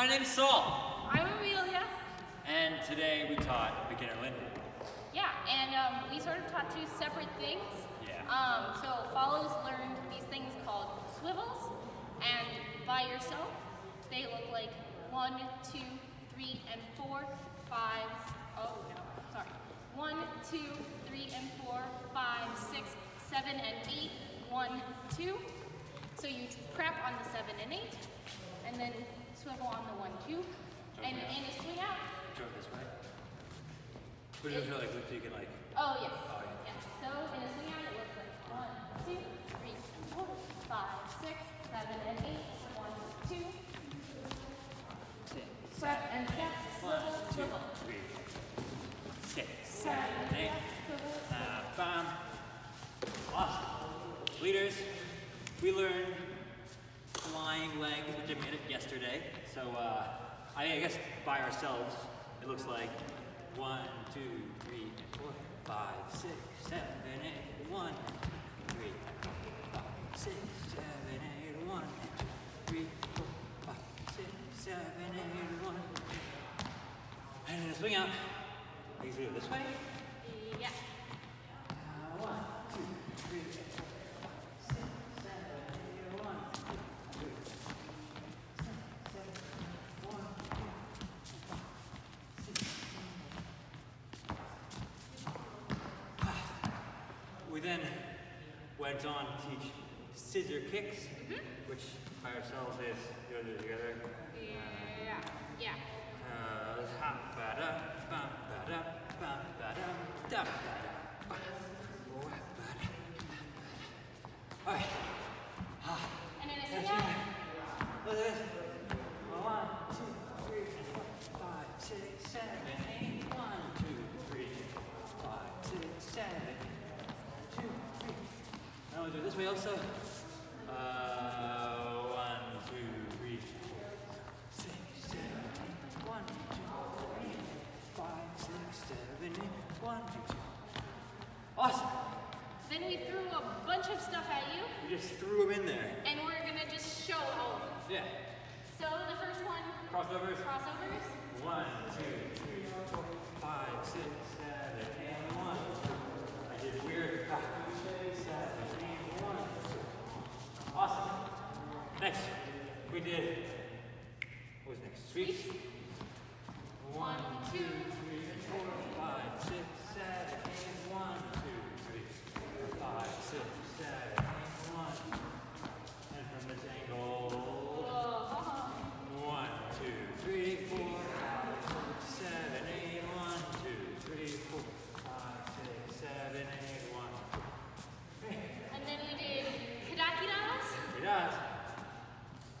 My name's Saul, I'm Amelia. and today we taught beginner Lindy. Yeah, and um, we sort of taught two separate things. Yeah. Um, so follows learned these things called swivels, and by yourself, they look like one, two, three, and four, five. Oh no, sorry. One, two, three, and four, five, six, seven, and eight. One, two. So you prep on the seven and eight, and then swivel on the one, two, and in a swing out. Go this way. But it like so you can like. Oh, yes. Oh, yeah. yes. So in a swing out, it looks like one, two, three, four, five, six, seven, and eight. One, two. And step, one, two, swivel. three, six, seven, and eight. Uh, bam. Awesome. Leaders, we learned flying legs, which I made yesterday. So uh, I, I guess by ourselves, it looks like one, two, three, four, five, six, seven, eight, one, three, five, six, seven, eight, one, two, three, four, five, six, seven, eight, one. And then swing out. You can do it this way. Yeah. Uh, one, two, three, four, five, six, seven, eight, one, two, three, six, seven, one, two, five, six, seven. We then went on to teach scissor kicks, which by ourselves is know, do together. Yeah. Yeah. Uh, ha, ba, da, ba, ba, da, ba, ba, da, da, ba, da, ba, da. All right. Ah, And a let's do Look at this. One, two, three, four, five, six, seven, Now we do it this way also. Uh, one, two, three, four, six, seven, eight. One, two, three, five, six, seven, eight. One, two, three. Awesome. Then we threw a bunch of stuff at you, We just threw them in there. and we're gonna just show all of them. Yeah. So the first one, Crossovers. crossovers. One, two, three, four, five, six, seven, eight, one, two. I did weird. Five, six, seven, eight, one, two. Awesome. Next, we did. What was next? Sweeps. One, two, three, four, five, six, seven, eight, one, two, three, four, five, six, seven, eight, one. And from this angle. Whoa. One, two, three, four, five, six, seven, eight. One, two, three, four, five, six, seven, eight. One. And then we did kadakiras. It does.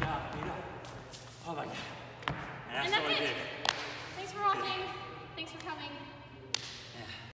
Up, up. Oh my God. And that's, and that's it. Thanks for watching. Thanks for coming.